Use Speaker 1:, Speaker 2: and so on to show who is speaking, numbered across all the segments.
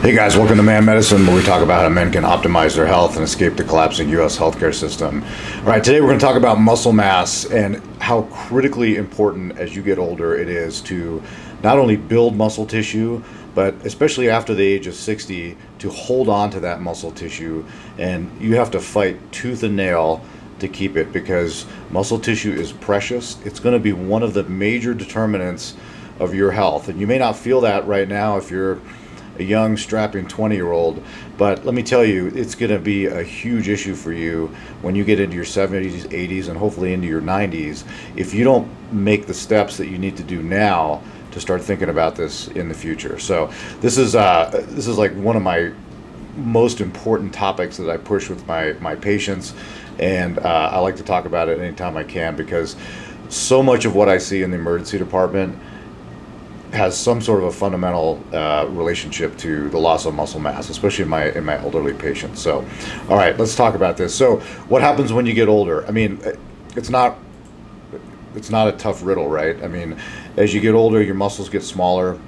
Speaker 1: Hey guys, welcome to Man Medicine, where we talk about how men can optimize their health and escape the collapsing U.S. healthcare system. All right, today we're going to talk about muscle mass and how critically important as you get older it is to not only build muscle tissue, but especially after the age of 60, to hold on to that muscle tissue. And you have to fight tooth and nail to keep it because muscle tissue is precious. It's going to be one of the major determinants of your health. And you may not feel that right now if you're a young, strapping 20 year old. But let me tell you, it's going to be a huge issue for you when you get into your 70s, 80s, and hopefully into your 90s if you don't make the steps that you need to do now to start thinking about this in the future. So this is uh, this is like one of my most important topics that I push with my my patients, and uh, I like to talk about it anytime I can because so much of what I see in the emergency department has some sort of a fundamental uh, relationship to the loss of muscle mass, especially in my in my elderly patients. So, all right, let's talk about this. So, what happens when you get older? I mean, it's not it's not a tough riddle, right? I mean, as you get older, your muscles get smaller,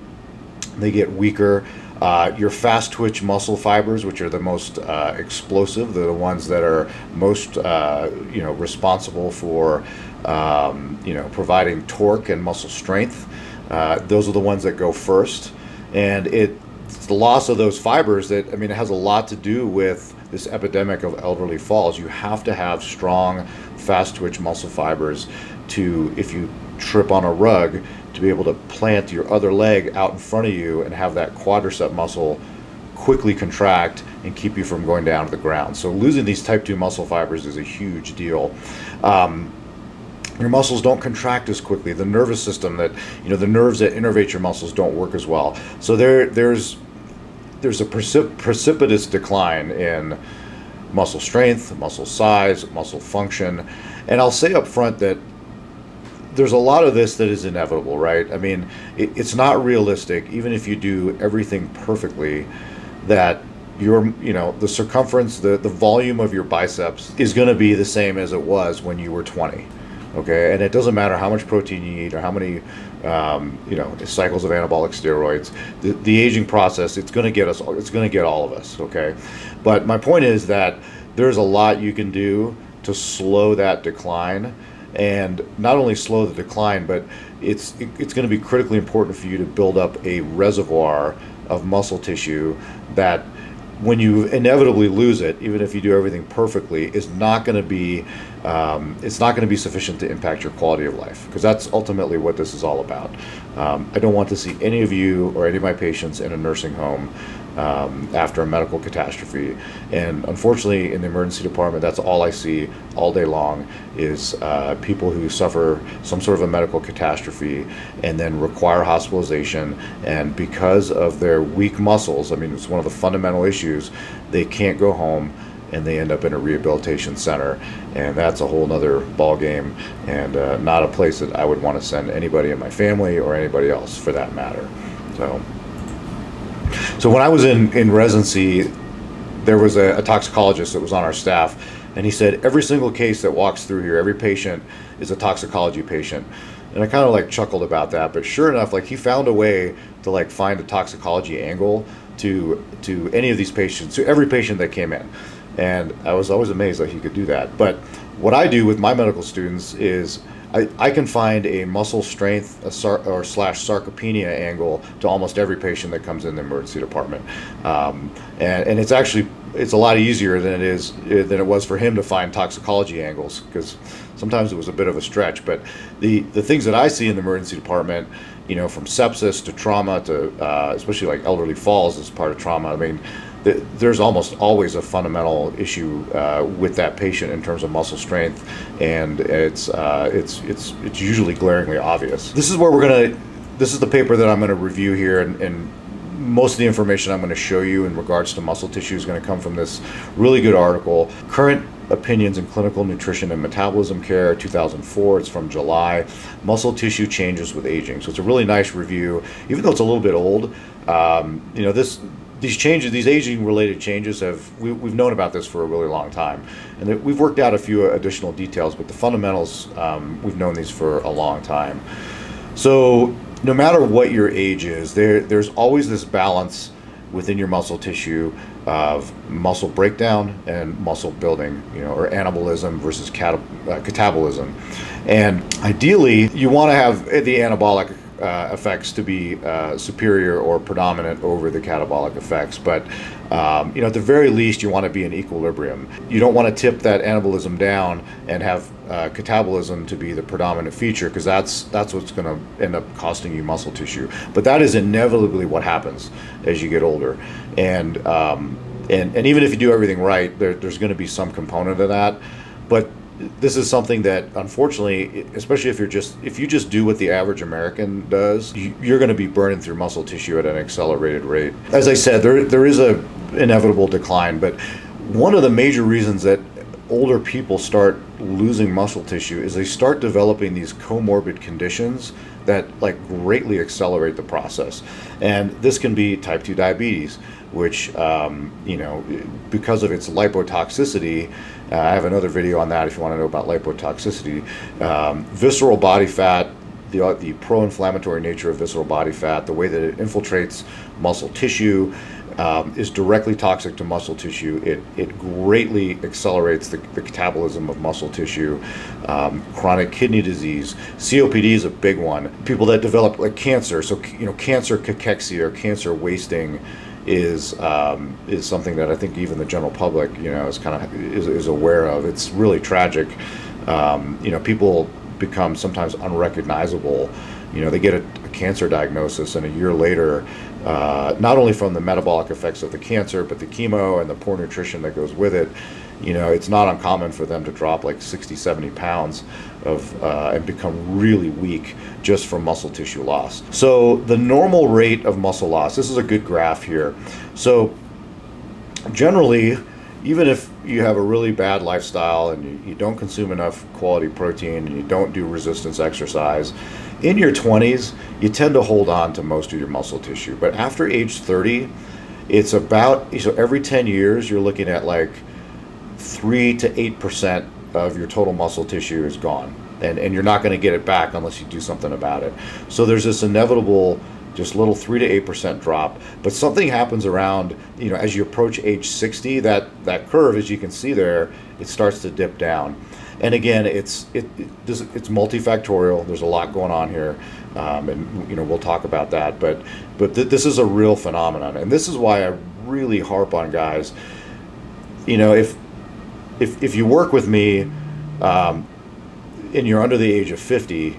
Speaker 1: they get weaker. Uh, your fast twitch muscle fibers, which are the most uh, explosive, they're the ones that are most uh, you know responsible for um, you know providing torque and muscle strength. Uh, those are the ones that go first, and it it's the loss of those fibers that I mean it has a lot to do with this epidemic of elderly falls. You have to have strong, fast twitch muscle fibers to if you trip on a rug to be able to plant your other leg out in front of you and have that quadricep muscle quickly contract and keep you from going down to the ground. So losing these type 2 muscle fibers is a huge deal. Um, your muscles don't contract as quickly. The nervous system that you know the nerves that innervate your muscles don't work as well. So there there's there's a precip- precipitous decline in muscle strength, muscle size, muscle function, and I'll say up front that there's a lot of this that is inevitable, right? I mean, it, it's not realistic, even if you do everything perfectly, that your you know the circumference, the the volume of your biceps is going to be the same as it was when you were 20 okay? And it doesn't matter how much protein you eat or how many um, you know cycles of anabolic steroids the, the aging process it's going to get us it's going to get all of us okay? But my point is that there's a lot you can do to slow that decline. And not only slow the decline but it's it, it's going to be critically important for you to build up a reservoir of muscle tissue that when you inevitably lose it, even if you do everything perfectly, is not going to be um, it's not going to be sufficient to impact your quality of life because that's ultimately what this is all about. Um, I don't want to see any of you or any of my patients in a nursing home um, after a medical catastrophe. And unfortunately, in the emergency department, that's all I see all day long is uh, people who suffer some sort of a medical catastrophe and then require hospitalization. And because of their weak muscles, I mean, it's one of the fundamental issues, they can't go home and they end up in a rehabilitation center, and that's a whole nother ball game, and uh, not a place that I would want to send anybody in my family or anybody else for that matter. So. So when I was in, in residency, there was a, a, toxicologist that was on our staff, and he said every single case that walks through here, every patient is a toxicology patient. And I kind of like chuckled about that, but sure enough, like he found a way to like find a toxicology angle to to any of these patients, to every patient that came in. And I was always amazed that he could do that. But what I do with my medical students is I, I can find a muscle strength a sar- or slash sarcopenia angle to almost every patient that comes in the emergency department, um, and and it's actually it's a lot easier than it is than it was for him to find toxicology angles because sometimes it was a bit of a stretch. But the the things that I see in the emergency department, you know, from sepsis to trauma to uh, especially like elderly falls as part of trauma. I mean there's almost always a fundamental issue uh, with that patient in terms of muscle strength, and it's uh, it's it's it's usually glaringly obvious. This is where we're gonna. This is the paper that I'm going to review here, and, and most of the information I'm going to show you in regards to muscle tissue is going to come from this really good article, Current Opinions in Clinical Nutrition and Metabolism Care, 2004. It's from July. Muscle tissue changes with aging. So it's a really nice review, even though it's a little bit old. Um, you know, this these changes, these aging related changes, have we, have known about this for a really long time, and we've worked out a few additional details. But the fundamentals, um, we've known these for a long time. So no matter what your age is, there there's always this balance within your muscle tissue of muscle breakdown and muscle building, you know, or anabolism versus cat- uh, catabolism. And ideally, you want to have the anabolic uh, effects to be uh, superior or predominant over the catabolic effects. But um, you know, at the very least, you want to be in equilibrium. You don't want to tip that anabolism down and have uh, catabolism to be the predominant feature because that's that's what's going to end up costing you muscle tissue. But that is inevitably what happens as you get older, and um, and and even if you do everything right, there, there's going to be some component of that. But this is something that unfortunately especially if you're just if you just do what the average american does you're going to be burning through muscle tissue at an accelerated rate. As i said there there is a inevitable decline but one of the major reasons that older people start losing muscle tissue is they start developing these comorbid conditions that like greatly accelerate the process. And this can be type 2 diabetes which um, you know because of its lipotoxicity uh, I have another video on that if you want to know about lipotoxicity. Um, visceral body fat, the, uh, the pro-inflammatory nature of visceral body fat, the way that it infiltrates muscle tissue, um, is directly toxic to muscle tissue. It, it greatly accelerates the, the catabolism of muscle tissue. Um, chronic kidney disease, COPD is a big one. People that develop like cancer, so you know cancer cachexia or cancer wasting is um, is something that I think even the general public, you know, is kind of is, is aware of. It's really tragic. Um, you know, people become sometimes unrecognizable. You know, they get a, a cancer diagnosis, and a year later, uh, not only from the metabolic effects of the cancer, but the chemo and the poor nutrition that goes with it, you know, it's not uncommon for them to drop like 60, 70 pounds of uh, and become really weak just from muscle tissue loss. So the normal rate of muscle loss, this is a good graph here. So generally, even if you have a really bad lifestyle and you, you don't consume enough quality protein and you don't do resistance exercise, in your 20s, you tend to hold on to most of your muscle tissue. But after age 30, it's about, so every 10 years, you're looking at like 3 to 8% of your total muscle tissue is gone. And, and you're not going to get it back unless you do something about it. So there's this inevitable just little 3 to 8% drop. But something happens around you know as you approach age 60 that that curve as you can see there it starts to dip down. And again it's it, it it's multifactorial. There's a lot going on here um, and you know we'll talk about that. But but th- this is a real phenomenon. And this is why i really harp on guys. You know if if, if you work with me um, and you're under the age of 50,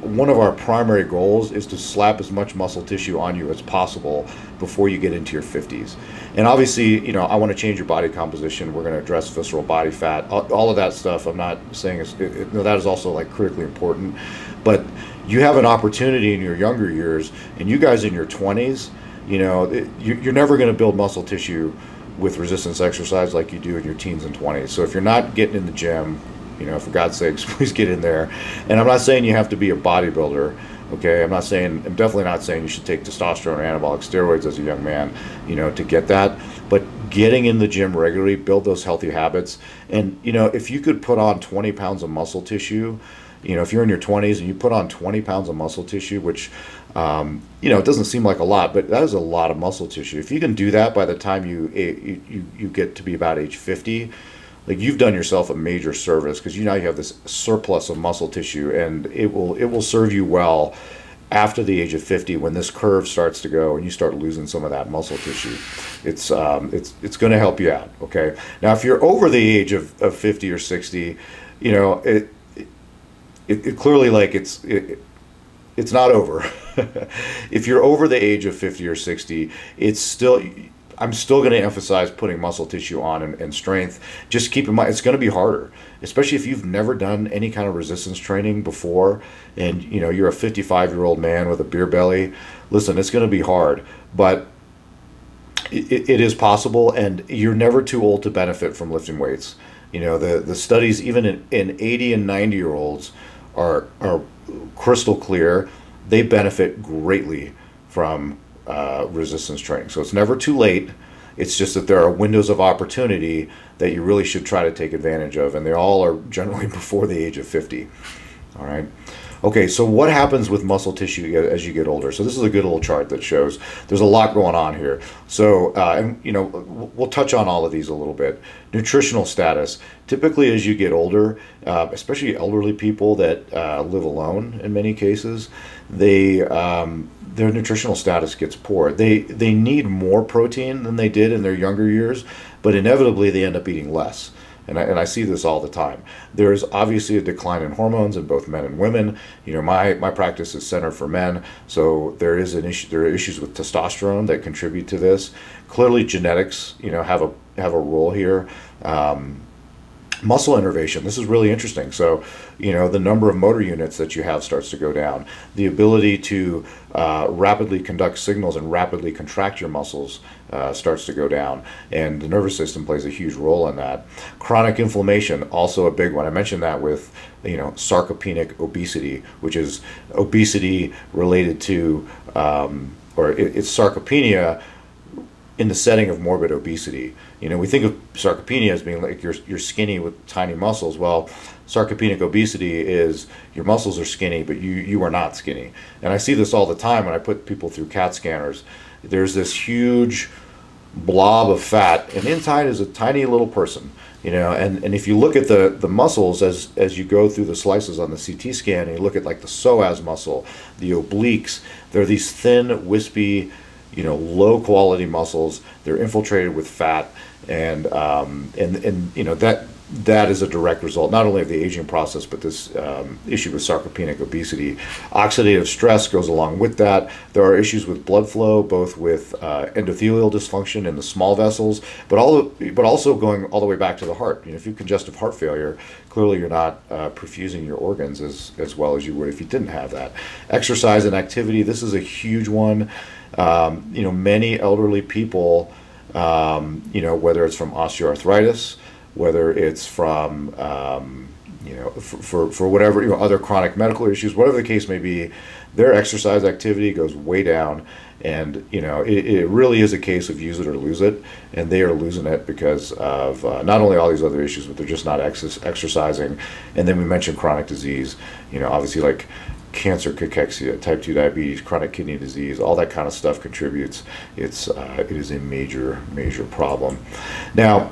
Speaker 1: one of our primary goals is to slap as much muscle tissue on you as possible before you get into your 50s. And obviously, you know, I want to change your body composition. We're going to address visceral body fat, all, all of that stuff. I'm not saying it's, it, it, no, that is also like critically important. But you have an opportunity in your younger years, and you guys in your 20s, you know, it, you, you're never going to build muscle tissue with resistance exercise like you do in your teens and 20s. So if you're not getting in the gym, you know, for God's sakes, please get in there. And I'm not saying you have to be a bodybuilder. Okay, I'm not saying, I'm definitely not saying you should take testosterone or anabolic steroids as a young man, you know, to get that. But getting in the gym regularly, build those healthy habits. And, you know, if you could put on 20 pounds of muscle tissue, you know, if you're in your 20s and you put on 20 pounds of muscle tissue, which um, you know, it doesn't seem like a lot, but that is a lot of muscle tissue. If you can do that by the time you you, you get to be about age 50, like you've done yourself a major service because you now you have this surplus of muscle tissue, and it will it will serve you well after the age of 50 when this curve starts to go and you start losing some of that muscle tissue it's um, it's it's going to help you out okay now if you're over the age of, of 50 or 60 you know it it, it clearly like it's it, it's not over. if you're over the age of 50 or 60, it's still I'm still going to emphasize putting muscle tissue on and, and, strength. Just keep in mind, it's going to be harder, especially if you've never done any kind of resistance training before, and you know you're a 55 year old man with a beer belly. Listen, it's going to be hard, but it, it is possible, and you're never too old to benefit from lifting weights. You know the the studies, even in, in 80 and 90 year olds, are are crystal clear. They benefit greatly from uh, resistance training. So it's never too late. It's just that there are windows of opportunity that you really should try to take advantage of, and they all are generally before the age of 50. All right. Okay, so what happens with muscle tissue as you get older? So this is a good little chart that shows there's a lot going on here. So, uh, and you know, we'll touch on all of these a little bit. Nutritional status. Typically, as you get older, uh, especially elderly people that uh, live alone, in many cases, they um, their nutritional status gets poor. They they need more protein than they did in their younger years, but inevitably they end up eating less and I, and I see this all the time. There is obviously a decline in hormones in both men and women. You know, my, my practice is centered for men, so there is an issue. There are issues with testosterone that contribute to this. Clearly, genetics, you know, have a have a role here. Um, muscle innervation. This is really interesting. So you know the number of motor units that you have starts to go down. The ability to uh, rapidly conduct signals and rapidly contract your muscles uh, starts to go down. And the nervous system plays a huge role in that. Chronic inflammation also a big one. I mentioned that with you know sarcopenic obesity which is obesity related to um, or it, it's sarcopenia in the setting of morbid obesity. You know, we think of sarcopenia as being like you're, you're skinny with tiny muscles. Well, sarcopenic obesity is your muscles are skinny, but you, you are not skinny. And I see this all the time when I put people through CAT scanners. There's this huge blob of fat, and inside is a tiny little person. You know, and, and if you look at the, the muscles as, as you go through the slices on the CT scan, and you look at like the psoas muscle, the obliques, they're these thin, wispy, you know, low quality muscles. They're infiltrated with fat, and um, and and you know that that is a direct result not only of the aging process but this um, issue with sarcopenic obesity. Oxidative stress goes along with that. There are issues with blood flow both with uh, endothelial dysfunction in the small vessels but all but also going all the way back to the heart. You know, if you have congestive heart failure clearly you're not uh, perfusing your organs as, as well as you would if you didn't have that. Exercise and activity this is a huge one. Um, you know, many elderly people, um, you know, whether it's from osteoarthritis, whether it's from, um, you know, for, for, for, whatever, you know, other chronic medical issues, whatever the case may be, their exercise activity goes way down. And, you know, it, it really is a case of use it or lose it. And they are losing it because of uh, not only all these other issues, but they're just not ex exercising. And then we mentioned chronic disease, you know, obviously like cancer, cachexia, type 2 diabetes, chronic kidney disease, all that kind of stuff contributes. It's, uh, it is a major, major problem. Now,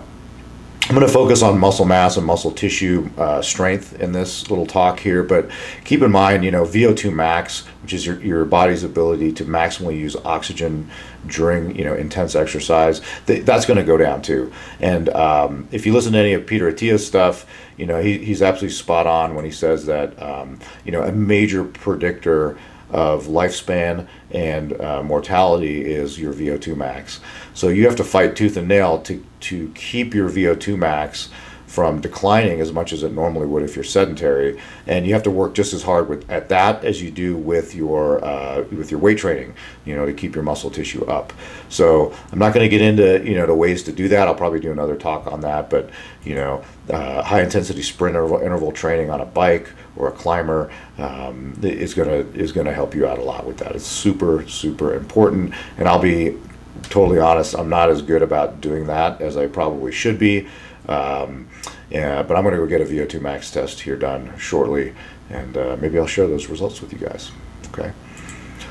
Speaker 1: I'm going to focus on muscle mass and muscle tissue uh, strength in this little talk here, but keep in mind, you know, VO2 max, which is your, your body's ability to maximally use oxygen during, you know, intense exercise, th that's going to go down too. And um, if you listen to any of Peter Attia's stuff, you know, he, he's absolutely spot on when he says that, um, you know, a major predictor of lifespan and uh, mortality is your VO2 max. So you have to fight tooth and nail to, to keep your VO2 max from declining as much as it normally would if you're sedentary, and you have to work just as hard with at that as you do with your uh, with your weight training, you know, to keep your muscle tissue up. So I'm not going to get into you know the ways to do that. I'll probably do another talk on that, but you know, uh, high intensity sprint interval, interval, training on a bike or a climber um, is gonna is gonna help you out a lot with that. It's super super important, and I'll be totally honest. I'm not as good about doing that as I probably should be. Um, yeah, but I'm going to go get a VO2 max test here done shortly, and uh, maybe I'll share those results with you guys. Okay.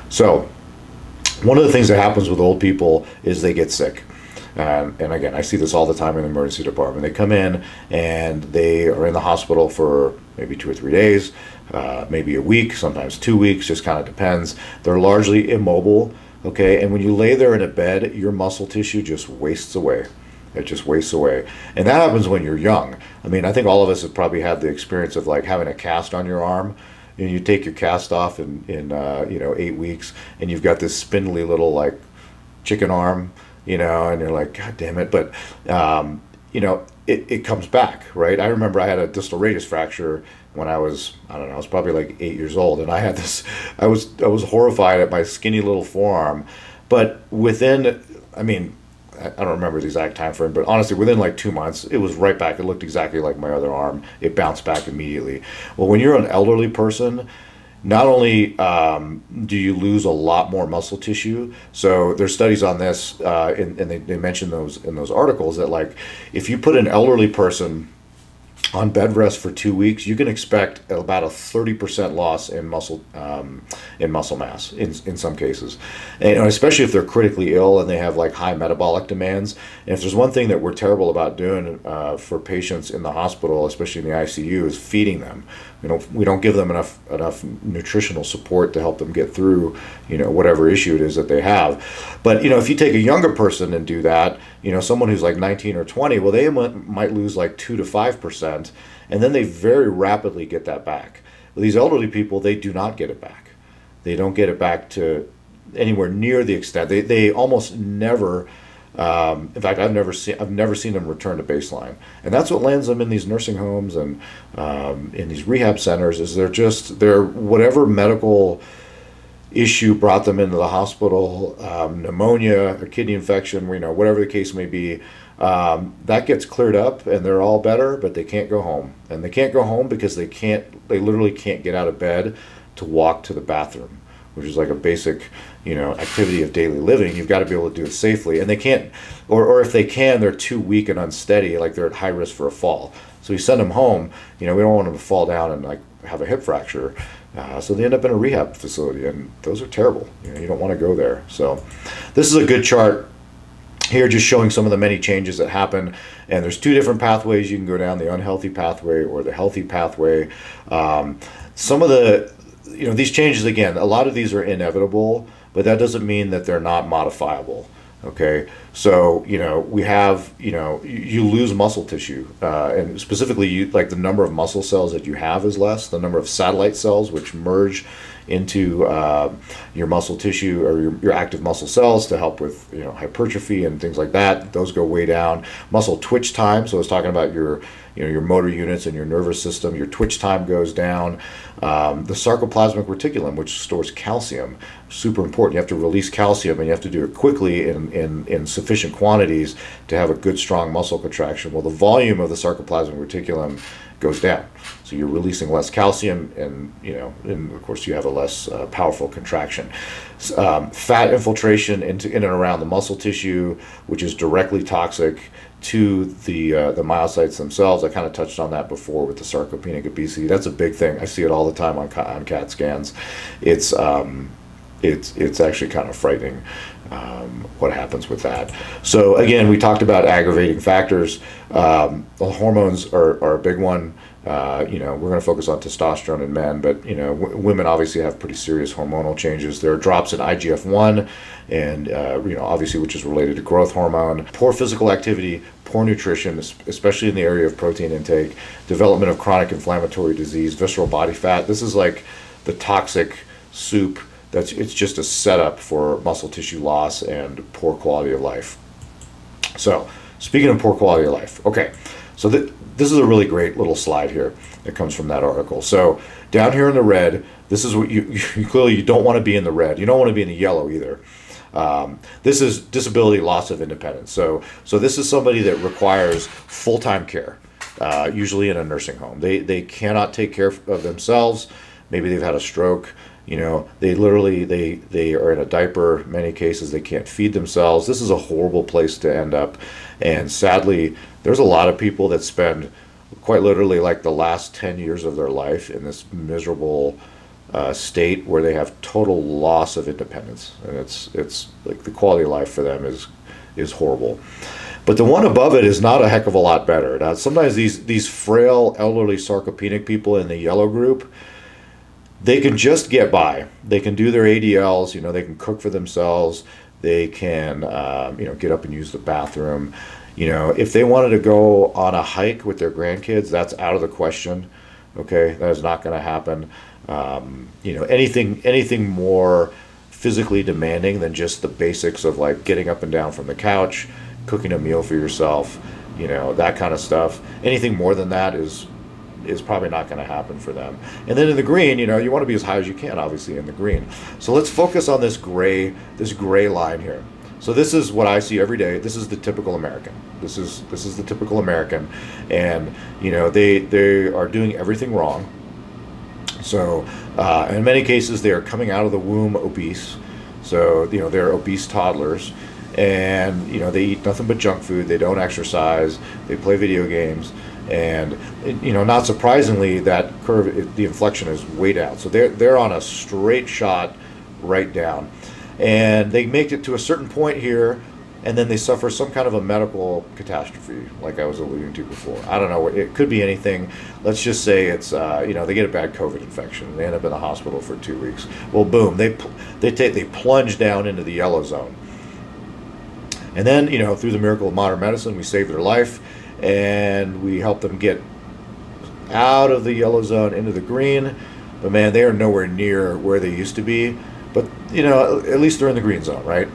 Speaker 1: So, one of the things that happens with old people is they get sick. And, and again, I see this all the time in the emergency department. They come in and they are in the hospital for maybe two or three days, uh, maybe a week, sometimes two weeks, just kind of depends. They're largely immobile, okay? And when you lay there in a bed, your muscle tissue just wastes away. It just wastes away. And that happens when you're young. I mean, I think all of us have probably had the experience of like having a cast on your arm. And you take your cast off in, in uh, you know, eight weeks, and you've got this spindly little like chicken arm, you know, and you're like, God damn it. But, um, you know, it, it comes back, right? I remember I had a distal radius fracture when I was, I don't know, I was probably like eight years old, and I had this, I was, I was horrified at my skinny little forearm. But within, I mean, I don't remember the exact time frame, but honestly, within like two months, it was right back. It looked exactly like my other arm. It bounced back immediately. Well, when you're an elderly person, not only um, do you lose a lot more muscle tissue, so there's studies on this, uh, and, and they, they mention those in those articles that like if you put an elderly person on bed rest for two weeks, you can expect about a 30% loss in muscle um, in muscle mass in, in some cases, and especially if they're critically ill and they have like high metabolic demands. And if there's one thing that we're terrible about doing uh, for patients in the hospital, especially in the ICU, is feeding them. We don't we don't give them enough enough nutritional support to help them get through you know whatever issue it is that they have. But you know if you take a younger person and do that, you know someone who's like 19 or 20, well they might lose like two to five percent, and then they very rapidly get that back. These elderly people they do not get it back. They don't get it back to anywhere near the extent they they almost never um, in fact, I've never seen I've never seen them return to baseline, and that's what lands them in these nursing homes and um, in these rehab centers. Is they're just they're whatever medical issue brought them into the hospital, um, pneumonia, a kidney infection, you know, whatever the case may be. Um, that gets cleared up and they're all better, but they can't go home, and they can't go home because they can't they literally can't get out of bed to walk to the bathroom which is like a basic, you know, activity of daily living. You've got to be able to do it safely, and they can't, or, or if they can, they're too weak and unsteady, like they're at high risk for a fall. So we send them home. You know, we don't want them to fall down and like have a hip fracture. Uh, so they end up in a rehab facility, and those are terrible. You know, you don't want to go there. So this is a good chart here just showing some of the many changes that happen and there's two different pathways you can go down the unhealthy pathway or the healthy pathway um, some of the you know, these changes again, a lot of these are inevitable, but that doesn't mean that they're not modifiable. Okay, so you know we have you know you, lose muscle tissue, uh, and specifically you like the number of muscle cells that you have is less. The number of satellite cells which merge into uh, your muscle tissue or your, your active muscle cells to help with you know hypertrophy and things like that. Those go way down. Muscle twitch time. So I was talking about your you know your motor units and your nervous system. Your twitch time goes down. Um, the sarcoplasmic reticulum, which stores calcium, super important. You have to release calcium and you have to do it quickly in, in, in sufficient quantities to have a good strong muscle contraction. Well, the volume of the sarcoplasmic reticulum goes down. So you're releasing less calcium, and you know, and of course, you have a less uh, powerful contraction. Um, fat infiltration into in and around the muscle tissue, which is directly toxic to the uh, the myocytes themselves. I kind of touched on that before with the sarcopenic obesity. That's a big thing. I see it all the time on on CAT scans. It's um, it's it's actually kind of frightening um, what happens with that. So again, we talked about aggravating factors. Um, hormones are, are a big one. Uh, you know, we're going to focus on testosterone in men, but you know, w- women obviously have pretty serious hormonal changes. There are drops in IGF-1, and uh, you know, obviously, which is related to growth hormone. Poor physical activity, poor nutrition, especially in the area of protein intake, development of chronic inflammatory disease, visceral body fat. This is like the toxic soup that's it's just a setup for muscle tissue loss and poor quality of life. So, speaking of poor quality of life, okay, so th- this is a really great little slide here that comes from that article. So down here in the red, this is what you, you clearly you don't want to be in the red. You don't want to be in the yellow either. Um, this is disability loss of independence. So so this is somebody that requires full time care, uh, usually in a nursing home. They they cannot take care of themselves. Maybe they've had a stroke. You know, they literally they they are in a diaper. Many cases they can't feed themselves. This is a horrible place to end up, and sadly, there's a lot of people that spend quite literally like the last ten years of their life in this miserable uh, state where they have total loss of independence, and it's it's like the quality of life for them is is horrible. But the one above it is not a heck of a lot better. Now, sometimes these these frail elderly sarcopenic people in the yellow group they can just get by. They can do their ADLs. You know, they can cook for themselves. They can, um, you know, get up and use the bathroom. You know, if they wanted to go on a hike with their grandkids, that's out of the question. Okay, that is not going to happen. Um, you know, anything anything more physically demanding than just the basics of like getting up and down from the couch, cooking a meal for yourself, you know, that kind of stuff. Anything more than that is is probably not going to happen for them. And then in the green, you know, you want to be as high as you can, obviously, in the green. So let's focus on this gray, this gray line here. So this is what I see every day. This is the typical American. This is this is the typical American, and you know they they are doing everything wrong. So uh, in many cases, they are coming out of the womb obese. So you know they're obese toddlers, and you know they eat nothing but junk food. They don't exercise. They play video games And you know, not surprisingly, that curve, the inflection is way down. So they're they're on a straight shot right down, and they make it to a certain point here and then they suffer some kind of a medical catastrophe, like I was alluding to before. I don't know. It could be anything. Let's just say it's uh, you know they get a bad COVID infection they end up in the hospital for two weeks. Well, boom, they they take they plunge down into the yellow zone, and then you know through the miracle of modern medicine, we save their life, and we help them get out of the yellow zone into the green. But man, they are nowhere near where they used to be. But you know, at least they're in the green zone, right?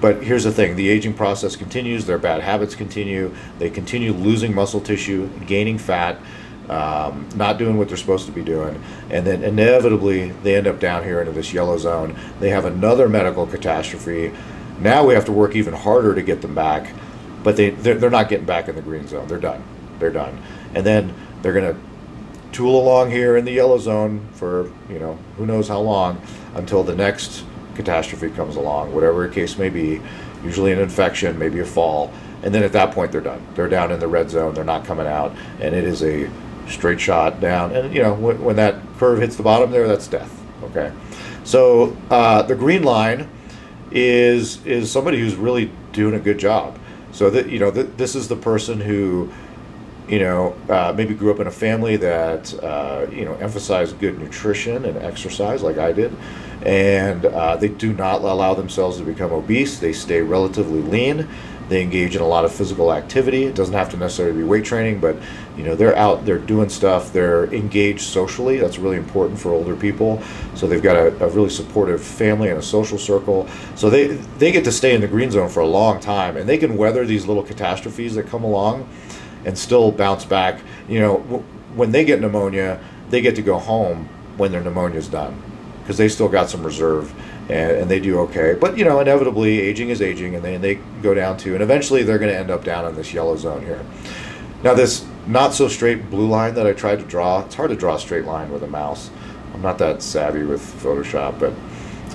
Speaker 1: But here's the thing the aging process continues, their bad habits continue, they continue losing muscle tissue, gaining fat, um, not doing what they're supposed to be doing, and then inevitably they end up down here into this yellow zone. They have another medical catastrophe. Now we have to work even harder to get them back, but they, they're, they're not getting back in the green zone. They're done. They're done. And then they're going to tool along here in the yellow zone for, you know, who knows how long until the next catastrophe comes along, whatever the case may be, usually an infection, maybe a fall, and then at that point they're done. They're down in the red zone. They're not coming out, and it is a straight shot down. And you know when, when that curve hits the bottom there, that's death. Okay, so uh, the green line is is somebody who's really doing a good job. So that you know th- this is the person who you know, uh, maybe grew up in a family that, uh, you know, emphasized good nutrition and exercise like I did. And uh, they do not allow themselves to become obese. They stay relatively lean. They engage in a lot of physical activity. It doesn't have to necessarily be weight training, but, you know, they're out, they're doing stuff. They're engaged socially. That's really important for older people. So they've got a, a really supportive family and a social circle. So they, they get to stay in the green zone for a long time and they can weather these little catastrophes that come along and still bounce back. You know, w- when they get pneumonia, they get to go home when their pneumonia's done because they still got some reserve and, and, they do okay. But you know, inevitably, aging is aging, and they and they go down to, and eventually they're going to end up down in this yellow zone here. Now, this not so straight blue line that I tried to draw, it's hard to draw a straight line with a mouse. I'm not that savvy with Photoshop, but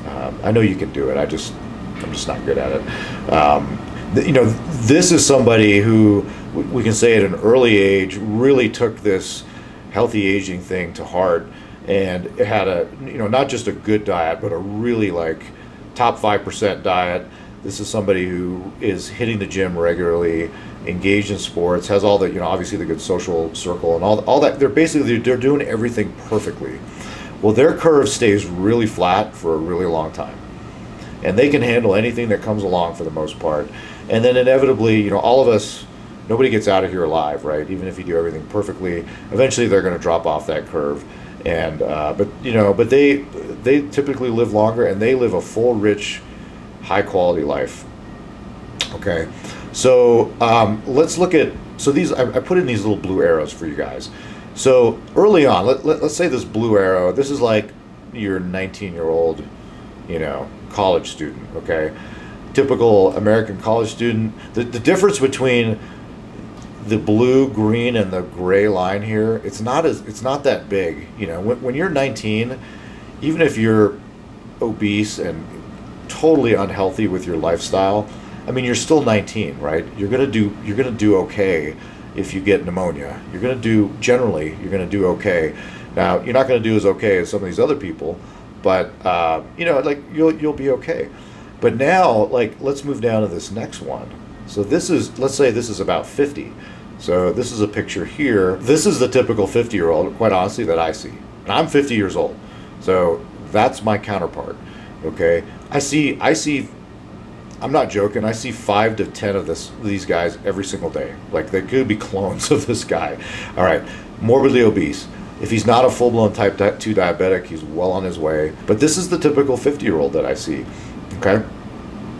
Speaker 1: um, I know you can do it. I just I'm just not good at it. Um, you know, this is somebody who we can say at an early age really took this healthy aging thing to heart and had a you know not just a good diet but a really like top 5% diet. This is somebody who is hitting the gym regularly engaged in sports has all the you know obviously the good social circle and all, all that. They're basically they're doing everything perfectly. Well their curve stays really flat for a really long time. And they can handle anything that comes along for the most part. And then inevitably you know all of us nobody gets out of here alive, right? Even if you do everything perfectly, eventually they're going to drop off that curve. And uh, but you know, but they they typically live longer and they live a full, rich, high quality life. Okay, so um, let's look at so these I, I, put in these little blue arrows for you guys. So early on, let, let, let's say this blue arrow. This is like your 19 year old, you know, college student. Okay, typical American college student. The, the difference between the blue, green, and the gray line here, it's not as it's not that big. You know, when, when you're 19, even if you're obese and totally unhealthy with your lifestyle, I mean, you're still 19, right? You're gonna do you're gonna do okay if you get pneumonia. You're gonna do generally you're gonna do okay. Now, you're not gonna do as okay as some of these other people, but uh, you know, like you'll you'll be okay. But now, like, let's move down to this next one. So this is let's say this is about 50 so this is a picture here. This is the typical 50 year old, quite honestly, that I see. And I'm 50 years old. So that's my counterpart. Okay. I see, I see, I'm not joking. I see five to 10 of this, these guys every single day. Like they could be clones of this guy. All right. Morbidly obese. If he's not a full blown type 2 diabetic, he's well on his way. But this is the typical 50 year old that I see. Okay.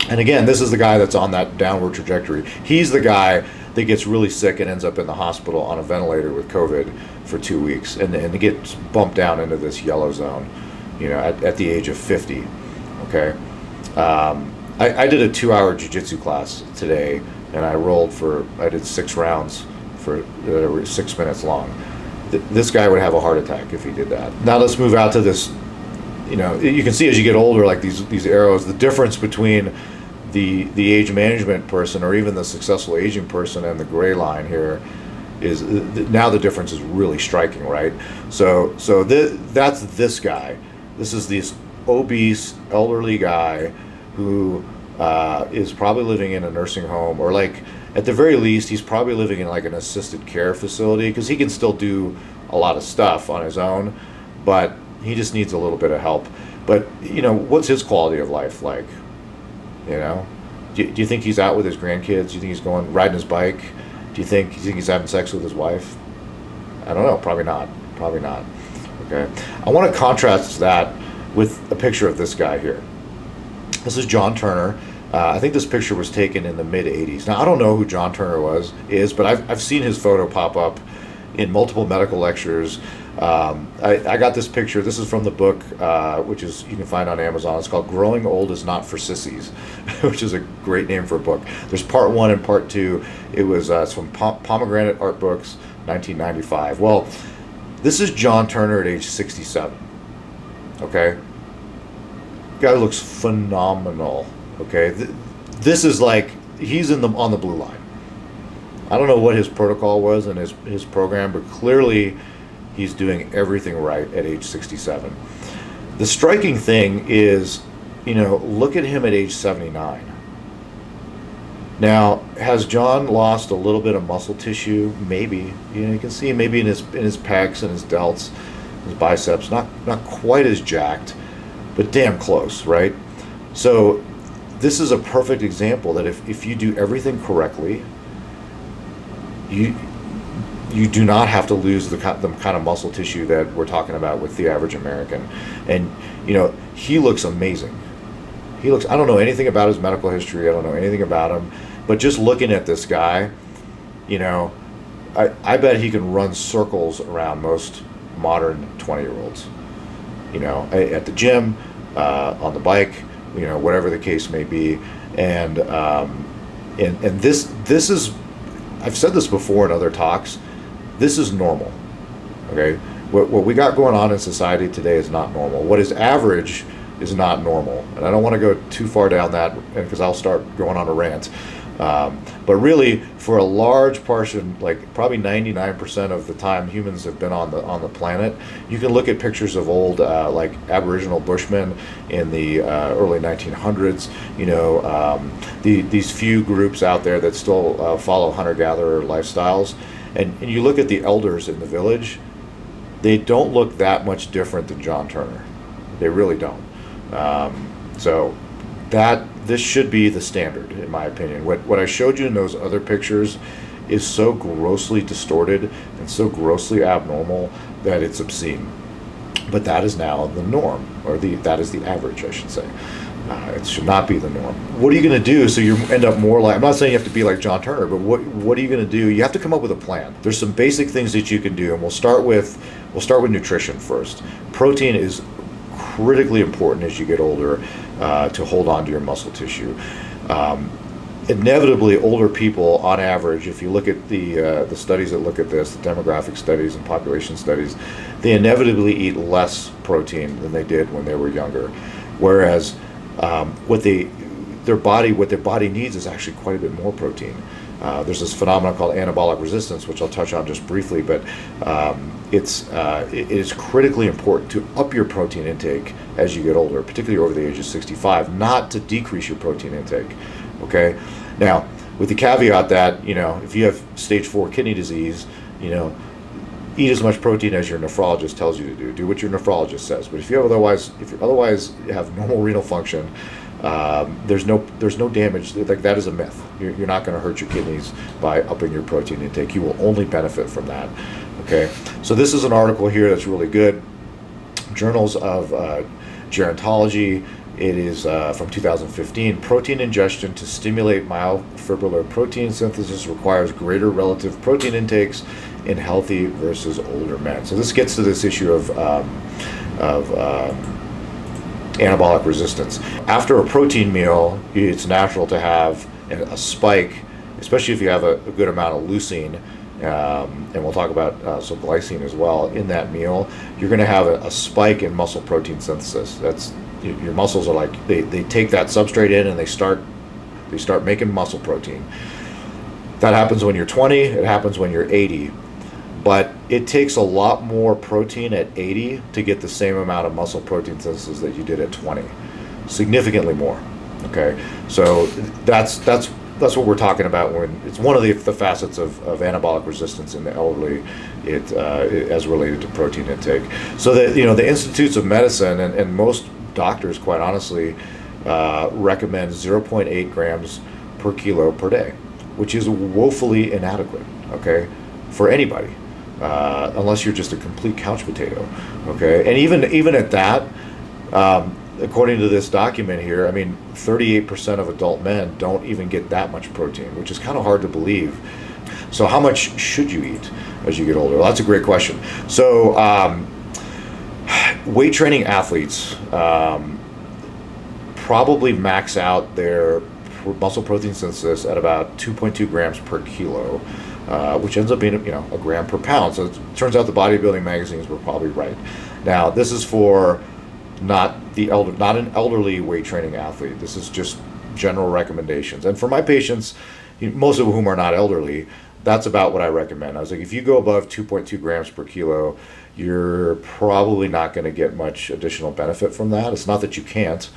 Speaker 1: And again, this is the guy that's on that downward trajectory. He's the guy that gets really sick and ends up in the hospital on a ventilator with COVID for two weeks, and and gets bumped down into this yellow zone, you know, at, at the age of 50. Okay, um, I, I did a two-hour jiu-jitsu class today, and I rolled for I did six rounds for uh, six minutes long. Th- this guy would have a heart attack if he did that. Now let's move out to this. You know, you can see as you get older, like these these arrows, the difference between the the age management person or even the successful aging person and the gray line here is now the difference is really striking, right? So so th- that's this guy. This is this obese elderly guy who uh, is probably living in a nursing home or like at the very least he's probably living in like an assisted care facility because he can still do a lot of stuff on his own, but he just needs a little bit of help. But you know, what's his quality of life like? You know, do, do you think he's out with his grandkids? Do you think he's going riding his bike? Do you think do you think he's having sex with his wife? I don't know. Probably not. Probably not. Okay. I want to contrast that with a picture of this guy here. This is John Turner. Uh, I think this picture was taken in the mid 80s. Now I don't know who John Turner was is, but I've, I've seen his photo pop up in multiple medical lectures. Um, I, I, got this picture. This is from the book, uh, which is you can find on Amazon. It's called "Growing Old Is Not for Sissies," which is a great name for a book. There's part one and part two. It was uh, it's from Pom- Pomegranate Art Books, 1995. Well, this is John Turner at age 67. Okay, guy looks phenomenal. Okay, Th- this is like he's in the on the blue line. I don't know what his protocol was and his his program, but clearly he's doing everything right at age 67. The striking thing is, you know, look at him at age 79. Now, has John lost a little bit of muscle tissue? Maybe. You know, you can see maybe in his in his pecs and his delts, his biceps, not not quite as jacked, but damn close, right? So this is a perfect example that if, if you do everything correctly, you you do not have to lose the, the kind of muscle tissue that we're talking about with the average American. And, you know, he looks amazing. He looks, I don't know anything about his medical history, I don't know anything about him, but just looking at this guy, you know, I, I bet he can run circles around most modern 20 year olds. You know, at the gym, uh, on the bike, you know, whatever the case may be. And, um, and, and this, this is, I've said this before in other talks this is normal. Okay? What, what we got going on in society today is not normal. What is average is not normal. And I don't want to go too far down that because I'll start going on a rant. Um, but really, for a large portion, like probably 99% of the time humans have been on the on the planet, you can look at pictures of old, uh, like Aboriginal Bushmen in the uh, early 1900s. You know, um, the, these few groups out there that still uh, follow hunter-gatherer lifestyles and, and you look at the elders in the village, they don't look that much different than John Turner. They really don't. Um, so that this should be the standard, in my opinion. What what I showed you in those other pictures is so grossly distorted and so grossly abnormal that it's obscene. But that is now the norm, or the that is the average, I should say. It should not be the norm. What are you going to do so you end up more like? I'm not saying you have to be like John Turner, but what what are you going to do? You have to come up with a plan. There's some basic things that you can do, and we'll start with we'll start with nutrition first. Protein is critically important as you get older uh, to hold on to your muscle tissue. Um, inevitably, older people, on average, if you look at the uh, the studies that look at this, the demographic studies and population studies, they inevitably eat less protein than they did when they were younger. Whereas um, what they their body what their body needs is actually quite a bit more protein. Uh, there's this phenomenon called anabolic resistance, which I'll touch on just briefly, but um, it's uh, it is critically important to up your protein intake as you get older, particularly over the age of 65, not to decrease your protein intake. Okay, now with the caveat that you know if you have stage four kidney disease, you know eat as much protein as your nephrologist tells you to do. Do what your nephrologist says. But if you otherwise, if you otherwise have normal renal function, um, there's no there's no damage. Like that is a myth. You're, you're not going to hurt your kidneys by upping your protein intake. You will only benefit from that. Okay. So this is an article here that's really good. Journals of uh, Gerontology. It is uh, from 2015. Protein ingestion to stimulate myofibrillar protein synthesis requires greater relative protein intakes in healthy versus older men. So this gets to this issue of, um, of um, anabolic resistance. After a protein meal, it's natural to have a spike, especially if you have a, a good amount of leucine. Um, and we'll talk about uh, some glycine as well in that meal. You're going to have a, a, spike in muscle protein synthesis. That's your muscles are like they, they take that substrate in and they start they start making muscle protein That happens when you're 20, it happens when you're 80. But it takes a lot more protein at 80 to get the same amount of muscle protein synthesis that you did at 20. Significantly more. Okay? So that's that's that's what we're talking about when it's one of the, the facets of, of anabolic resistance in the elderly it, uh, it, as related to protein intake so that you know the institutes of medicine and, and most doctors quite honestly uh, recommend 0.8 grams per kilo per day which is woefully inadequate, okay, for anybody, uh, unless you're just a complete couch potato, okay. And even even at that, um, according to this document here, I mean, 38% of adult men don't even get that much protein, which is kind of hard to believe. So, how much should you eat as you get older? Well, that's a great question. So, um, weight training athletes um, probably max out their muscle protein synthesis at about 2.2 grams per kilo, uh, which ends up being you know a gram per pound. So it turns out the bodybuilding magazines were probably right. Now this is for not the elder, not an elderly weight training athlete. This is just general recommendations. And for my patients, most of whom are not elderly, that's about what I recommend. I was like, if you go above 2.2 grams per kilo, you're probably not going to get much additional benefit from that. It's not that you can't.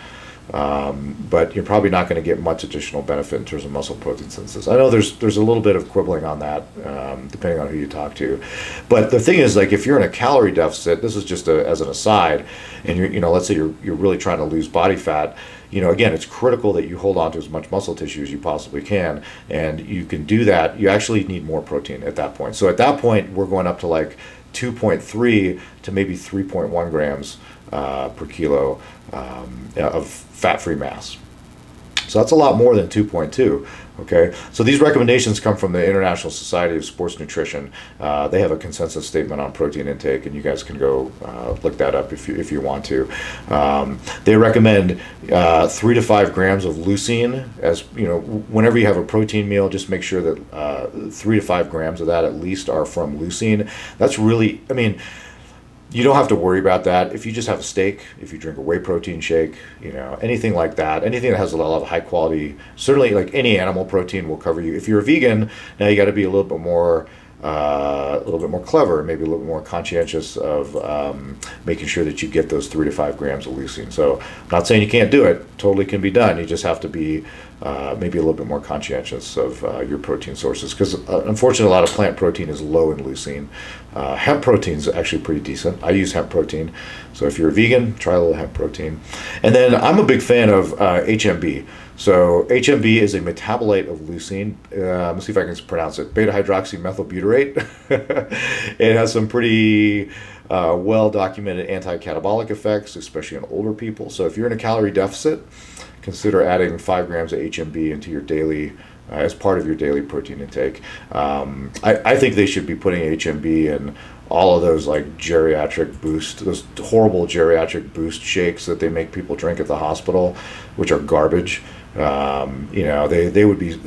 Speaker 1: Um, but you're probably not going to get much additional benefit in terms of muscle protein synthesis. I know there's there's a little bit of quibbling on that, um, depending on who you talk to. But the thing is, like, if you're in a calorie deficit, this is just a, as an aside, and you're you know, let's say you're you're really trying to lose body fat. You know, again, it's critical that you hold on to as much muscle tissue as you possibly can, and you can do that. You actually need more protein at that point. So at that point, we're going up to like 2.3 to maybe 3.1 grams uh, per kilo um, of fat-free mass. So that's a lot more than 2.2. Okay, so these recommendations come from the International Society of Sports Nutrition. Uh, they have a consensus statement on protein intake, and you guys can go uh, look that up if you if you want to. Um, they recommend uh, three to five grams of leucine as you know. Whenever you have a protein meal, just make sure that uh, three to five grams of that at least are from leucine. That's really, I mean you don't have to worry about that. If you just have a steak if you drink a whey protein shake you know anything like that anything that has a lot of high quality certainly like any animal protein will cover you. If you're a vegan now you got to be a little bit more uh, a little bit more clever, maybe a little bit more conscientious of um, making sure that you get those three to five grams of leucine. So, I'm not saying you can't do it; totally can be done. You just have to be uh, maybe a little bit more conscientious of uh, your protein sources because, uh, unfortunately, a lot of plant protein is low in leucine. Uh, hemp protein is actually pretty decent. I use hemp protein, so if you're a vegan, try a little hemp protein. And then I'm a big fan of HMB. So HMB is a metabolite of leucine. Uh, let's see if I can pronounce it. Beta hydroxymethylbutyrate. it has some pretty uh, well documented anti-catabolic effects, especially in older people. So if you're in a calorie deficit, consider adding five grams of HMB into your daily uh, as part of your daily protein intake. Um, I, I, think they should be putting HMB in all of those like geriatric boost, those horrible geriatric boost shakes that they make people drink at the hospital, which are garbage. Um, you know, they, they would be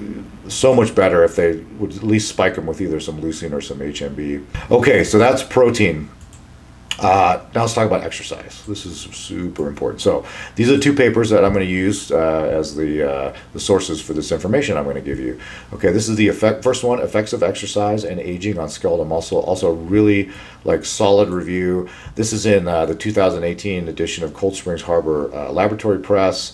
Speaker 1: so much better if they would at least spike them with either some leucine or some HMB. Okay, so that's protein. Uh, now let's talk about exercise. This is super important. So these are the two papers that I'm going to use uh, as the uh, the sources for this information I'm going to give you. Okay, this is the effect. First one: effects of exercise and aging on skeletal muscle. Also, really like solid review. This is in uh, the 2018 edition of Cold Springs Harbor uh, Laboratory Press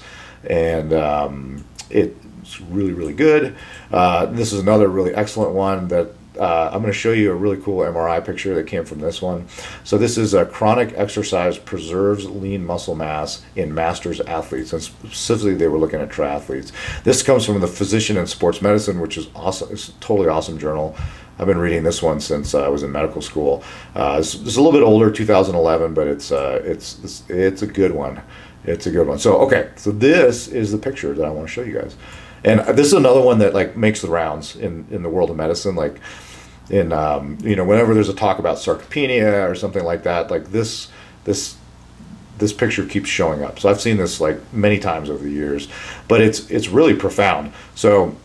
Speaker 1: and um, it's really really good. Uh, this is another really excellent one that uh, I'm going to show you a really cool MRI picture that came from this one. So this is a chronic exercise preserves lean muscle mass in masters athletes, and specifically they were looking at triathletes. This comes from the Physician in Sports Medicine, which is awesome. It's a totally awesome journal. I've been reading this one since uh, I was in medical school. Uh, it's, it's, a little bit older, 2011, but it's uh, it's, it's it's a good one. It's a good one. So okay, so this is the picture that I want to show you guys, and this is another one that like makes the rounds in in the world of medicine. Like in um, you know whenever there's a talk about sarcopenia or something like that, like this this this picture keeps showing up. So I've seen this like many times over the years, but it's it's really profound. So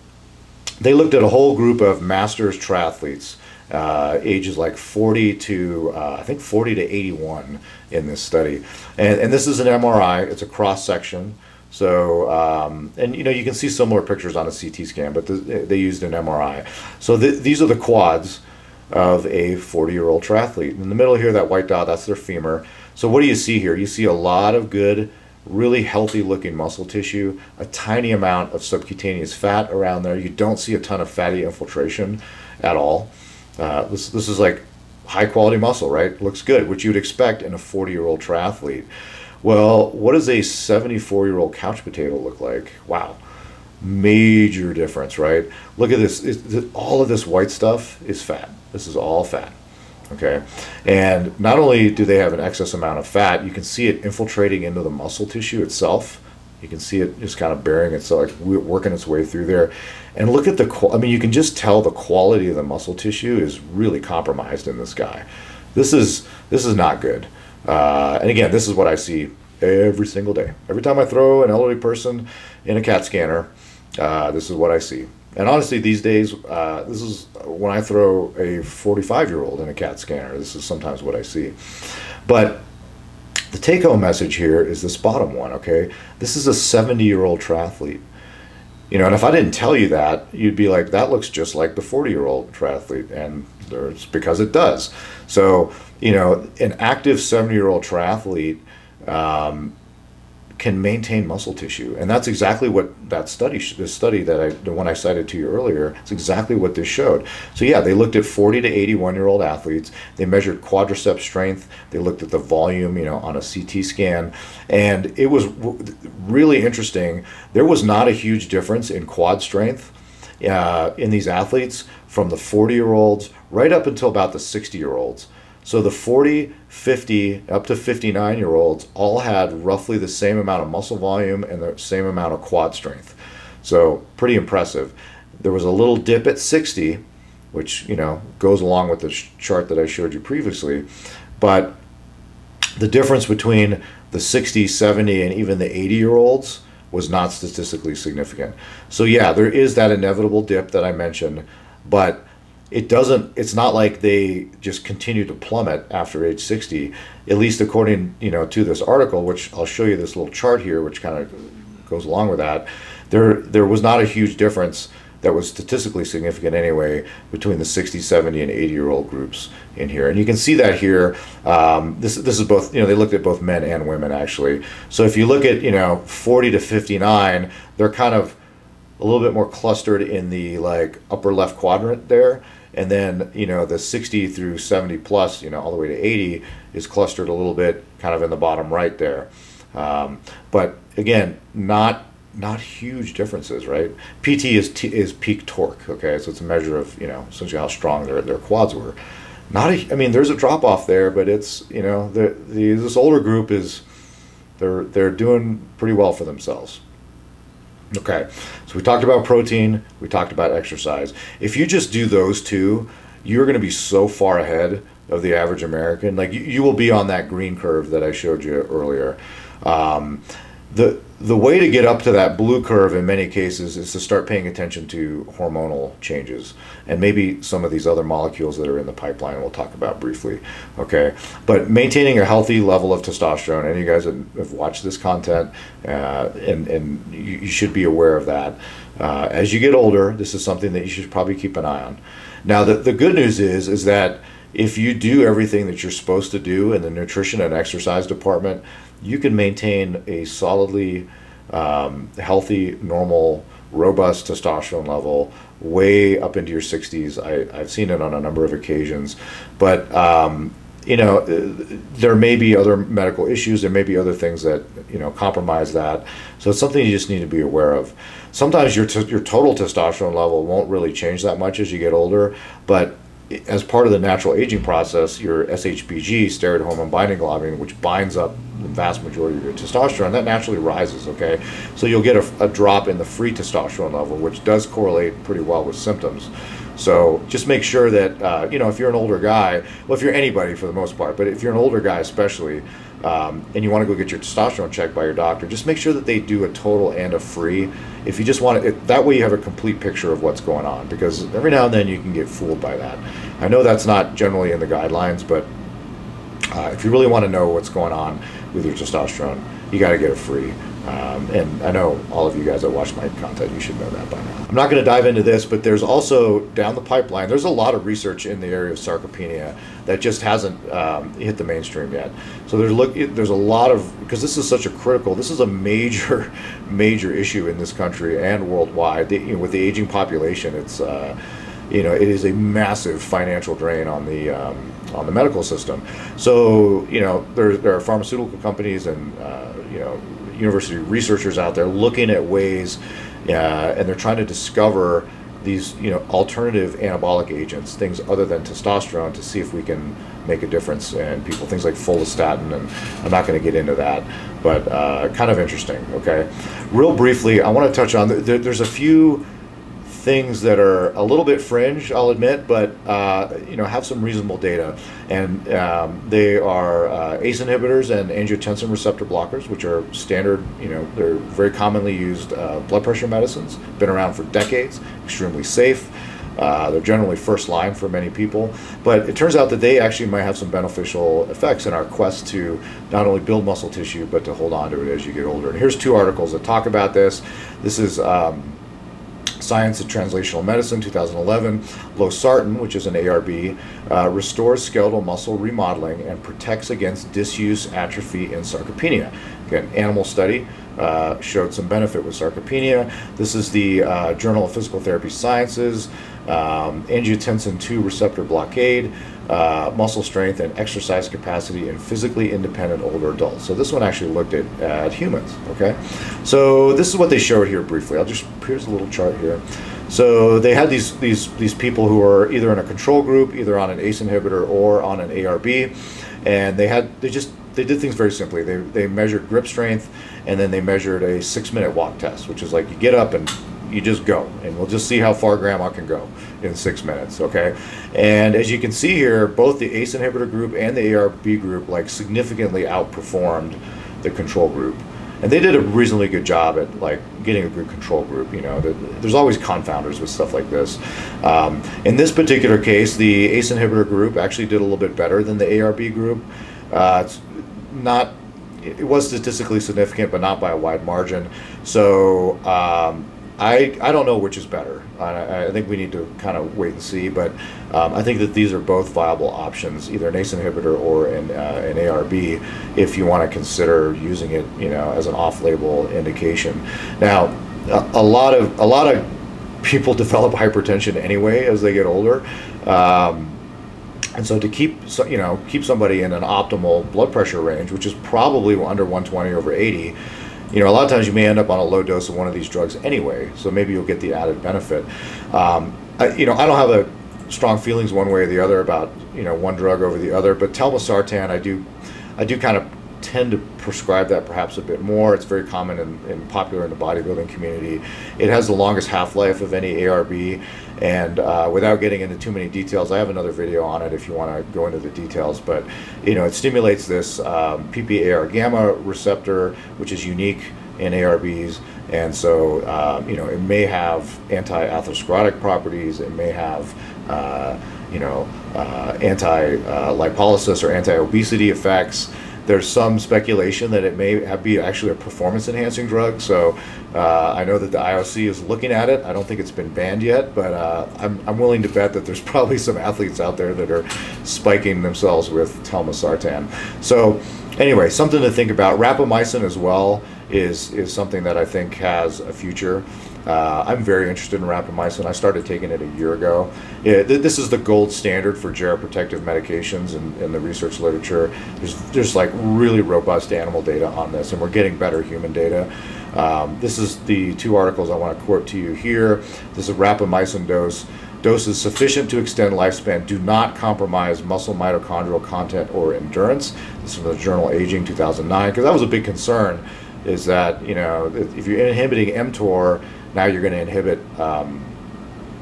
Speaker 1: they looked at a whole group of masters triathletes uh, ages like 40 to uh, I think 40 to 81 in this study, and, and this is an MRI. It's a cross section, So, um, and you know, you can see similar pictures on a CT scan, but the, they used an MRI. So th- these are the quads of a 40 year old triathlete. In the middle here, that white dot, that's their femur. So what do you see here? You see a lot of good, really healthy looking muscle tissue, a tiny amount of subcutaneous fat around there. You don't see a ton of fatty infiltration at all. Uh, this, this is like high quality muscle, right? Looks good, which you'd expect in a 40 year old triathlete. Well, what does a 74 year old couch potato look like? Wow. Major difference, right? Look at this. It's, all of this white stuff is fat. This is all fat. Okay. And not only do they have an excess amount of fat, you can see it infiltrating into the muscle tissue itself. You can see it just kind of bearing itself, like working its way through there. And look at the, I mean, you can just tell the quality of the muscle tissue is really compromised in this guy. This is, this is not good. Uh, and again, this is what I see every single day. Every time I throw an elderly person in a CAT scanner, uh, this is what I see. And honestly, these days, uh, this is when I throw a 45 year old in a CAT scanner, this is sometimes what I see. But the take home message here is this bottom one, okay? This is a 70 year old triathlete. You know, and if I didn't tell you that, you'd be like, that looks just like the 40 year old triathlete. And it's because it does. So, you know, an active 70 year old triathlete um, can maintain muscle tissue, and that's exactly what that study, the study that I, the one I cited to you earlier, it's exactly what this showed. So yeah, they looked at 40 to 81 year old athletes. They measured quadricep strength. They looked at the volume, you know, on a CT scan, and it was really interesting. There was not a huge difference in quad strength uh, in these athletes from the 40 year olds right up until about the 60 year olds. So the 40, 50, up to 59 year olds all had roughly the same amount of muscle volume and the same amount of quad strength. So pretty impressive. There was a little dip at 60, which, you know, goes along with the chart that I showed you previously. But the difference between the 60, 70, and even the 80 year olds was not statistically significant. So yeah, there is that inevitable dip that I mentioned, but it doesn't it's not like they just continue to plummet after age 60 at least according you know to this article which i'll show you this little chart here which kind of goes along with that there there was not a huge difference that was statistically significant anyway between the 60 70 and 80 year old groups in here. And you can see that here um, this, this is both you know they looked at both men and women actually. So if you look at you know 40 to 59 they're kind of a little bit more clustered in the like upper left quadrant there and then you know the 60 through 70 plus you know all the way to 80 is clustered a little bit kind of in the bottom right there. Um, but again not not huge differences right? Pt is t- is peak torque okay? So it's a measure of you know essentially how strong their, their quads were. Not a, i mean there's a drop off there but it's you know the, the this older group is they're they're doing pretty well for themselves Okay, so we talked about protein, we talked about exercise. If you just do those two, you're going to be so far ahead of the average American. Like you, you will be on that green curve that I showed you earlier. Um, the the way to get up to that blue curve in many cases is to start paying attention to hormonal changes and maybe some of these other molecules that are in the pipeline we'll talk about briefly okay? But maintaining a healthy level of testosterone and you guys have watched this content uh, and, and you, you, should be aware of that. Uh, as you get older this is something that you should probably keep an eye on. Now the, the good news is is that if you do everything that you're supposed to do in the nutrition and exercise department you can maintain a solidly um, healthy, normal, robust testosterone level way up into your 60s. I, have seen it on a number of occasions, but um, you know there may be other medical issues. There may be other things that you know compromise that. So it's something you just need to be aware of. Sometimes your your total testosterone level won't really change that much as you get older, but as part of the natural aging process, your SHBG, steroid hormone binding globulin, which binds up the vast majority of your testosterone, that naturally rises, okay? So you'll get a, a, drop in the free testosterone level, which does correlate pretty well with symptoms. So just make sure that, uh, you know, if you're an older guy, well, if you're anybody for the most part, but if you're an older guy especially, um, and you want to go get your testosterone checked by your doctor, just make sure that they do a total and a free. If you just want it, that way you have a complete picture of what's going on, because every now and then you can get fooled by that. I know that's not generally in the guidelines, but uh, if you really want to know what's going on with your testosterone, you got to get it free. Um, and I know all of you guys that watch my content, you should know that by now. I'm not going to dive into this, but there's also down the pipeline, there's a lot of research in the area of sarcopenia that just hasn't um, hit the mainstream yet. So there's look, there's a lot of because this is such a critical, this is a major, major issue in this country and worldwide. The, you know, with the aging population, it's uh, you know, it is a massive financial drain on the um, on the medical system. So, you know, there, there are pharmaceutical companies and uh, you know university researchers out there looking at ways, uh, and they're trying to discover these you know alternative anabolic agents, things other than testosterone, to see if we can make a difference in people. Things like follistatin, and I'm not going to get into that, but uh, kind of interesting. Okay, real briefly, I want to touch on. there's a few things that are a little bit fringe, I'll admit, but uh, you know have some reasonable data, and um, they are uh, ACE inhibitors and angiotensin receptor blockers, which are standard. You know, they're very commonly used uh, blood pressure medicines. Been around for decades, extremely safe. Uh, they're generally first line for many people, but it turns out that they actually might have some beneficial effects in our quest to not only build muscle tissue but to hold on to it as you get older. And here's two articles that talk about this. This is um, Science of Translational Medicine, 2011. Losartan, which is an ARB, uh, restores skeletal muscle remodeling and protects against disuse, atrophy, and sarcopenia. Again, animal study uh, showed some benefit with sarcopenia. This is the uh, Journal of Physical Therapy Sciences, um, angiotensin 2 receptor blockade uh, muscle strength and exercise capacity in physically independent older adults. So this one actually looked at, at humans. Okay, so this is what they showed here briefly. I'll just here's a little chart here. So they had these these these people who are either in a control group, either on an ACE inhibitor or on an ARB, and they had they just they did things very simply. They they measured grip strength, and then they measured a six minute walk test, which is like you get up and you just go, and we'll just see how far grandma can go in six minutes, okay? And as you can see here, both the ACE inhibitor group and the ARB group like significantly outperformed the control group. And they did a reasonably good job at like getting a good control group. You know, there's always confounders with stuff like this. Um, in this particular case, the ACE inhibitor group actually did a little bit better than the ARB group. Uh, it's not it was statistically significant, but not by a wide margin. So um, I, I don't know which is better. I, I think we need to kind of wait and see, but um, I think that these are both viable options, either an ACE inhibitor or an, uh, an ARB, if you want to consider using it, you know, as an off-label indication. Now, a, a lot of a lot of people develop hypertension anyway as they get older. Um, and so to keep you know keep somebody in an optimal blood pressure range, which is probably under 120 over 80, you know, a lot of times you may end up on a low dose of one of these drugs anyway, so maybe you'll get the added benefit. Um, I, you know, I don't have a strong feelings one way or the other about you know one drug over the other, but telmisartan, I do, I do kind of tend to prescribe that perhaps a bit more. It's very common and, popular in the bodybuilding community. It has the longest half-life of any ARB, and uh, without getting into too many details, I have another video on it if you want to go into the details. But you know, it stimulates this um, PPAR gamma receptor, which is unique in ARBs, and so um, you know it may have anti-atherosclerotic properties. It may have uh, you know uh, anti-lipolysis or anti-obesity effects there's some speculation that it may be actually a performance enhancing drug. So uh, I know that the IOC is looking at it. I don't think it's been banned yet, but uh, I'm, I'm willing to bet that there's probably some athletes out there that are spiking themselves with telmisartan. So anyway, something to think about. Rapamycin as well is is something that I think has a future. Uh, I'm very interested in rapamycin. I started taking it a year ago. It, this is the gold standard for geroprotective medications in, in the research literature. There's, there's like really robust animal data on this, and we're getting better human data. Um, this is the two articles I want to quote to you here. This is a rapamycin dose. Doses sufficient to extend lifespan do not compromise muscle mitochondrial content or endurance. This is from the journal Aging 2009, because that was a big concern, is that, you know, if you're inhibiting mTOR, now you're going to inhibit um,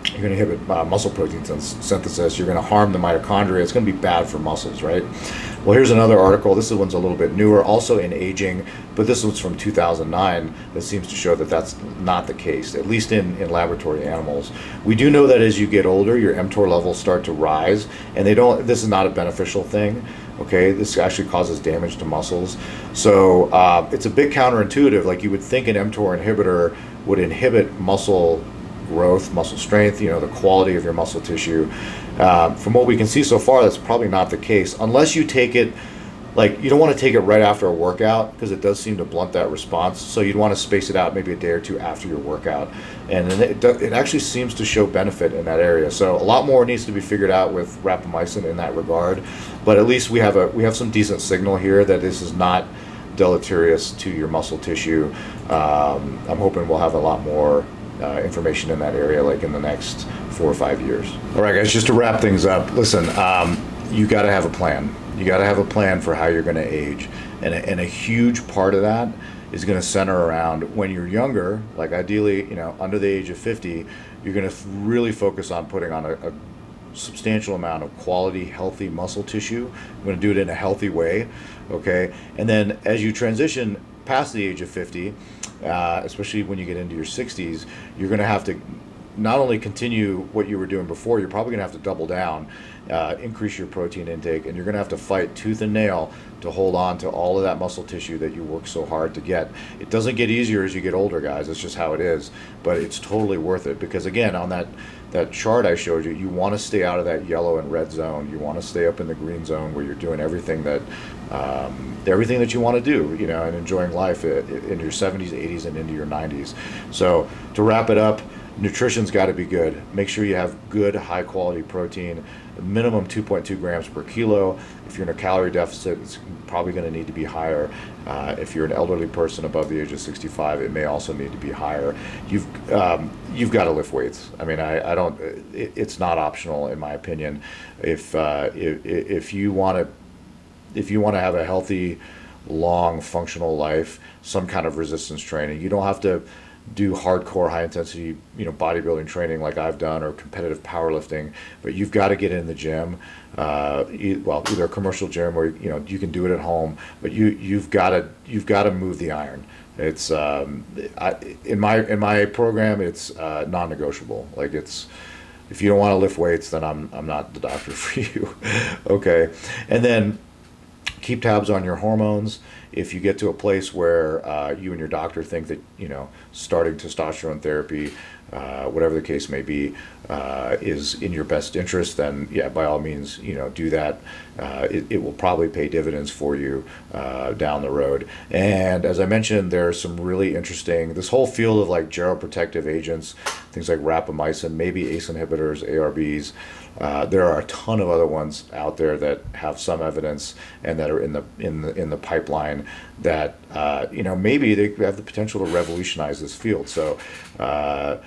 Speaker 1: you're going to inhibit uh, muscle protein synthesis. You're going to harm the mitochondria. It's going to be bad for muscles, right? Well, here's another article. This one's a little bit newer, also in aging, but this one's from 2009 that seems to show that that's not the case, at least in, in laboratory animals. We do know that as you get older, your mTOR levels start to rise, and they don't. This is not a beneficial thing. Okay, this actually causes damage to muscles. So uh, it's a bit counterintuitive. Like you would think an mTOR inhibitor would inhibit muscle growth, muscle strength, you know, the quality of your muscle tissue. Uh, from what we can see so far, that's probably not the case unless you take it like you don't want to take it right after a workout because it does seem to blunt that response. So you'd want to space it out maybe a day or two after your workout, and it, it actually seems to show benefit in that area. So a lot more needs to be figured out with rapamycin in that regard, but at least we have a we have some decent signal here that this is not deleterious to your muscle tissue. Um, I'm hoping we'll have a lot more uh, information in that area like in the next four or five years. All right, guys, just to wrap things up, listen, um, you got to have a plan you got to have a plan for how you're going to age. And a, and a huge part of that is going to center around when you're younger, like ideally, you know, under the age of 50, you're going to really focus on putting on a, a substantial amount of quality, healthy muscle tissue. I'm going to do it in a healthy way, okay? And then as you transition past the age of 50, uh, especially when you get into your 60s, you're going to have to not only continue what you were doing before, you're probably going to have to double down, uh, increase your protein intake, and you're going to have to fight tooth and nail to hold on to all of that muscle tissue that you work so hard to get. It doesn't get easier as you get older, guys. It's just how it is. But it's totally worth it because, again, on that that chart I showed you, you want to stay out of that yellow and red zone. You want to stay up in the green zone where you're doing everything that um, everything that you want to do, you know, and enjoying life in your 70s, 80s, and into your 90s. So to wrap it up nutrition's got to be good. Make sure you have good, high quality protein, minimum 2.2 grams per kilo. If you're in a calorie deficit, it's probably going to need to be higher. Uh, if you're an elderly person above the age of 65, it may also need to be higher. You've um, you've got to lift weights. I mean, I, I don't. It, it's not optional in my opinion. If uh, if, if you want to if you want to have a healthy, long, functional life, some kind of resistance training. You don't have to do hardcore high intensity you know bodybuilding training like I've done or competitive powerlifting but you've got to get in the gym uh, well either a commercial gym or you know you can do it at home but you you've got to you've got to move the iron. It's um, I, in my in my program it's uh, non-negotiable. Like it's if you don't want to lift weights then I'm I'm not the doctor for you. Okay. And then keep tabs on your hormones if you get to a place where uh, you and your doctor think that you know starting testosterone therapy, uh, whatever the case may be, uh, is in your best interest, then yeah, by all means, you know, do that. Uh, it, it, will probably pay dividends for you uh, down the road. And as I mentioned, there are some really interesting. This whole field of like geroprotective agents, things like rapamycin, maybe ACE inhibitors, ARBs. Uh, there are a ton of other ones out there that have some evidence and that are in the in the in the pipeline that uh, you know maybe they have the potential to revolutionize this field. So uh,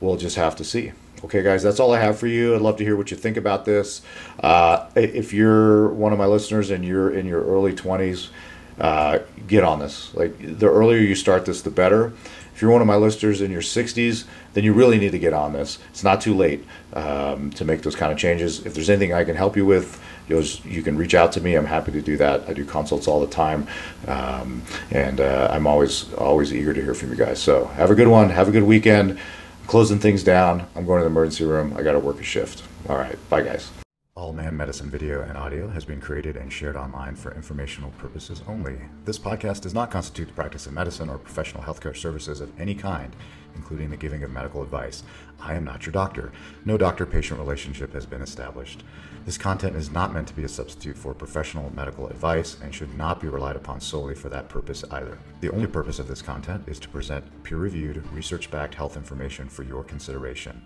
Speaker 1: we'll just have to see. Okay, guys, that's all I have for you. I'd love to hear what you think about this. Uh, if you're one of my listeners and you're in your early 20s, uh, get on this. Like the earlier you start this, the better. If you're one of my listeners in your 60s, then you really need to get on this. It's not too late um, to make those kind of changes. If there's anything I can help you with, you can reach out to me. I'm happy to do that. I do consults all the time, um, and uh, I'm always always eager to hear from you guys. So have a good one. Have a good weekend. I'm closing things down. I'm going to the emergency room. I got to work a shift. All right. Bye, guys. All Man Medicine video and audio has been created and shared online for informational purposes only. This podcast does not constitute the practice of medicine or professional healthcare services of any kind, including the giving of medical advice. I am not your doctor. No doctor patient relationship has been established. This content is not meant to be a substitute for professional medical advice and should not be relied upon solely for that purpose either. The only purpose of this content is to present peer reviewed, research backed health information for your consideration.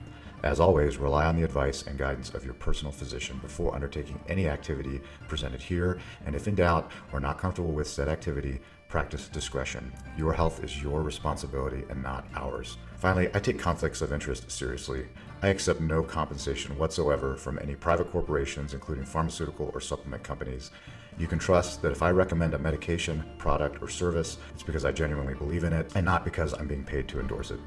Speaker 1: As always, rely on the advice and guidance of your personal physician before undertaking any activity presented here, and if in doubt or not comfortable with said activity, practice discretion. Your health is your responsibility and not ours. Finally, I take conflicts of interest seriously. I accept no compensation whatsoever from any private corporations, including pharmaceutical or supplement companies. You can trust that if I recommend a medication, product, or service, it's because I genuinely believe in it and not because I'm being paid to endorse it.